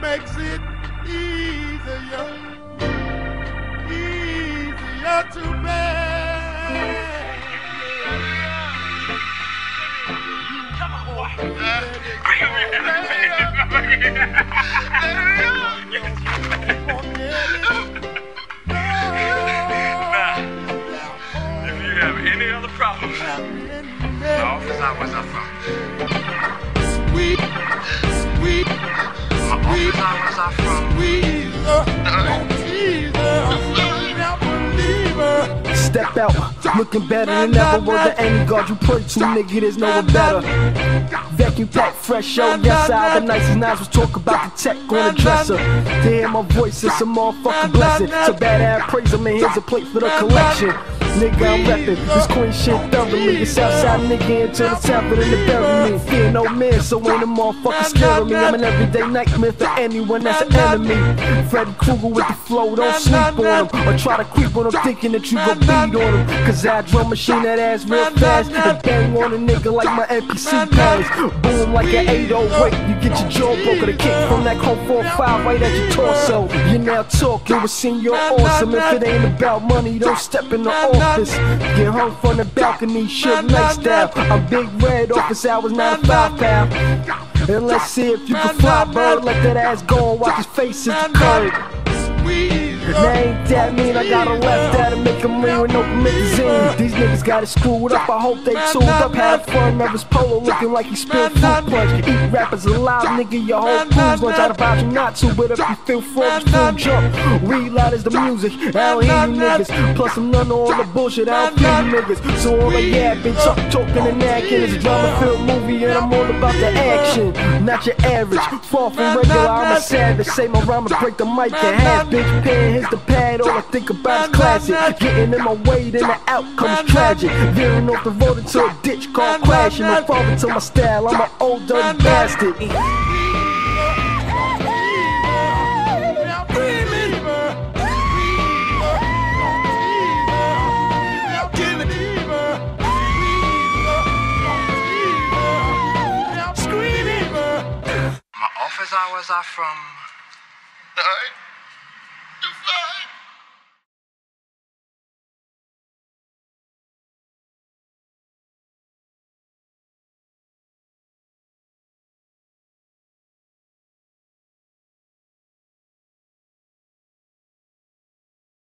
makes it easier, easier to bear. Come on, boy. If you have any other problems, the office hours are from. Sweet, sweet, Step out, looking better than ever. Word to any god you pray to, nigga, there's no one better. Vacuum pack fresh, oh yes, I the nicest nostrils talk about the tech on the dresser. Hear my voice, it's a motherfucking blessing. So bad ass praise, man, here's a plate for the collection. Nigga, I'm reppin' this queen shit thoroughly. It's outside nigga until the top of the bury me. Fear no man, so ain't a motherfucker scared me. I'm an everyday nightmare for anyone that's an enemy. Freddy Krueger with the flow, don't sleep on him. Or try to creep on him thinking that you gon' beat on him. Cause I drum machine that ass real fast. And bang on a nigga like my MPC pads. Boom like an 808. You get your jaw broke or the kick from that Chrome 45 right at your torso. You now talking with senior awesome. If it ain't about money, don't step in the Get home from the balcony, shit night style. I'm big red, office hours 9 to 5 pal. And let's see if you can fly, bird. Let that ass go and watch his face hit the curb. Now ain't that mean I got a left and make them lean with no magazine. These niggas got it screwed up, I hope they tooled up. Had fun, Mavis Polo looking like he spilled fruit punch. Eat rappers alive, nigga, your whole crew's lunch. I'd advise you not to, but if you feel frog, full jump. Read loud as the music, I don't hear you niggas. Plus I'm none of all the bullshit, I don't you niggas. So all the yapping, talk, talking and acting is a drama filled movie and I'm all about the action. Not your average, far from regular, I'm a savage. Say my rhyme and break the mic in half, bitch. Pen hits the pad, all I think about is classic. Getting in my way, then the outcome's tragic. Veering off the road into a ditch called crashing. No father to my style, I'm an old dirty bastard. Office hours are from. Alright.